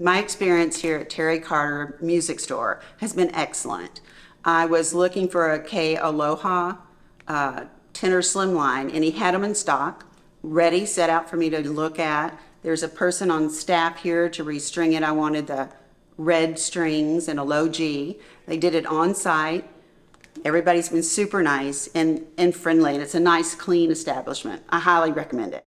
My experience here at Terry Carter Music Store has been excellent. I was looking for a KoAloha uh, tenor slimline, and he had them in stock, ready, set out for me to look at. There's a person on staff here to restring it. I wanted the red strings and a low G. They did it on site. Everybody's been super nice and, and friendly, and it's a nice, clean establishment. I highly recommend it.